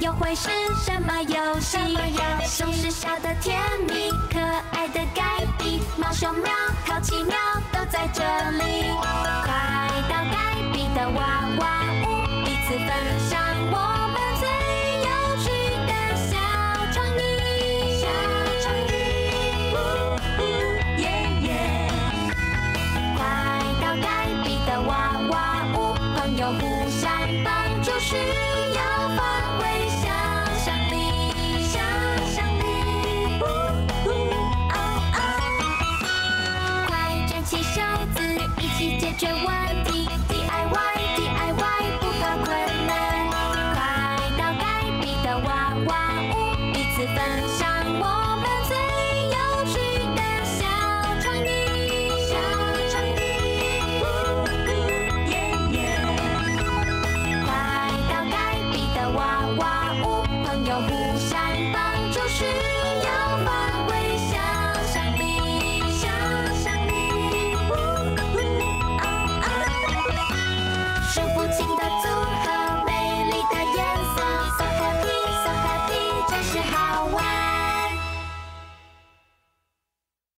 又会是什么游戏？总是笑得甜蜜，可爱的盖比，猫熊喵，淘气喵，都在这里。快到盖比的娃娃屋，彼此分享我们最有趣的小创意。小创意，呜呜耶耶！快到盖比的娃娃屋，朋友互相帮助是。绝问题 D I Y D I Y 不怕困难，快到该比的娃娃屋，彼此分享我们最有趣的小创意。小创意，耶耶！快到该比的娃娃屋，朋友互相帮助，需要。